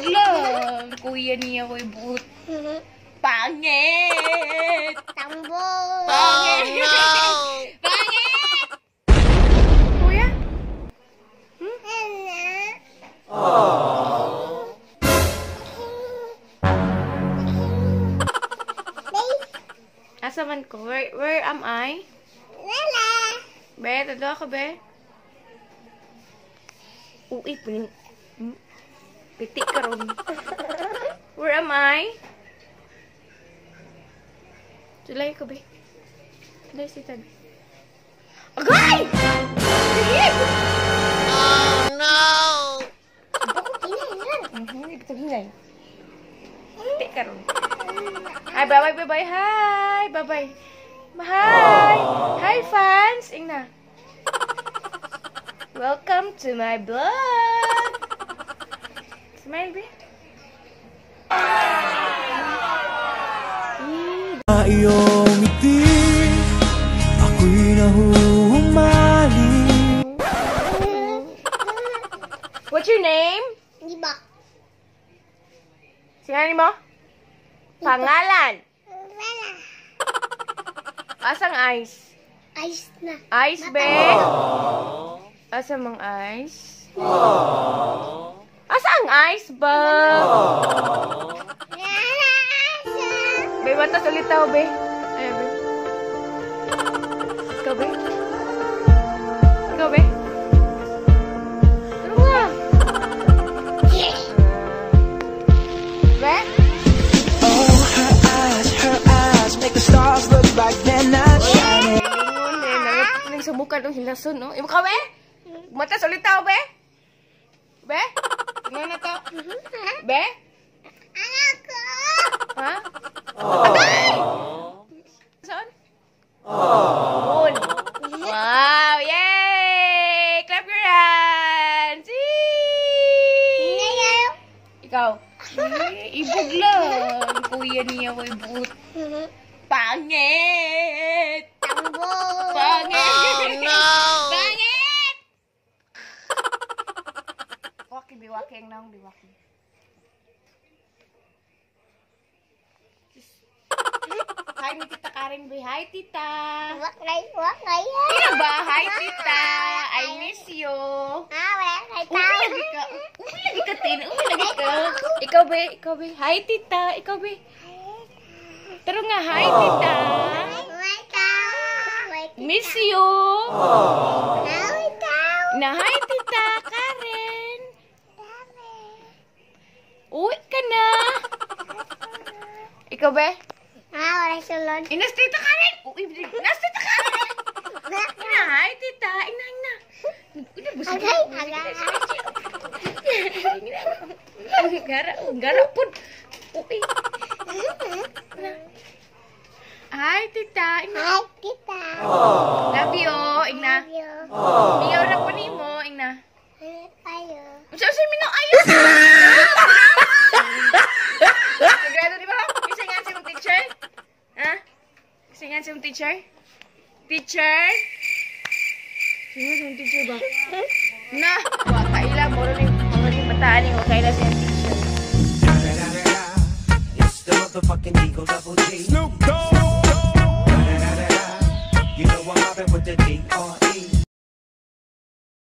lang. Kuya niya ko ibut. Pangit! Tambo. Pangit! Pangit! Kuya? Asa man ko? Where, where am I? Lala. Be, tado ako, be. Uy, puning... Hmm? Piti ka ron. Where am I? Tulay ko, be. Tulay si Tad. Agay! Sige! Mhm, ito hinay. Piti ka ron. Ay, bye-bye, bye-bye. Hi! Bye-bye. Hi! Hi, fans! Ingna. Welcome to my blog! Smile, be. Iyong ngiti Ako'y nahuhumali What's your name? Di ba? Sinani mo? Pangalan. Lala. Asang ice? Ayos na. Ice, be? Asa mang ice? Asa ang ice ba? Lala. Asa. Be, matas ulit tao, be. Ay, be. Ikaw, be? Ikaw, be? Ano nga? Be? Oh, her eyes, her eyes Make the stars look like they're not shining Ingon, eh. Nangit ng sumukan ng hilason, no? Imo ka, be? Matas ulit tao, be? Be? Na to. Be? Anak ko. Ha? Ay! Saan? Moon. Wow! Yay! Clap your hands! Yee! Ngayon. Ikaw. Ibog lang. Kuya niya ko ibut. Pangit! Tambo. Pangit! Pangit! Waki, biwaki ang naong biwaki. Hi, ni Tita Karen, be. Hi, Tita. Wakay, wakay. Sino ba? Hi, Tita. I miss you. Ah, wakay Umi tao. lagi ka. Umi lagi ka, Tin. Umi lagi ka. Ikaw, be. Ikaw, be. Hi, Tita. Ikaw, be. Taro nga, hi, Tita. Miss you. Na, hi, Tita Karen. Uwi ka na. Ikaw, be. Ah, wala sulod. Inas, Tita Karen. Uy, inas, Tita Karen. Ina, hi, Tita. Ina, ina. Ina, busog. Agay, agay. Gara, gara pun. Uy. Hi, Tita. Ina. Hi, kita. Love you, Ina. Ayo. Mingaw na po ni mo, Ina. Ayo. Unsa sa minaw ayo? Sigurado di ba? Isingan si mong teacher? Ha? Isingan si teacher? Teacher? Sino si teacher ba? Na, kaila mo rin mo rin bataan mo kaila si teacher. It's the motherfucking Eagle Double. Snoop Dogg You know I'm mobbing with the.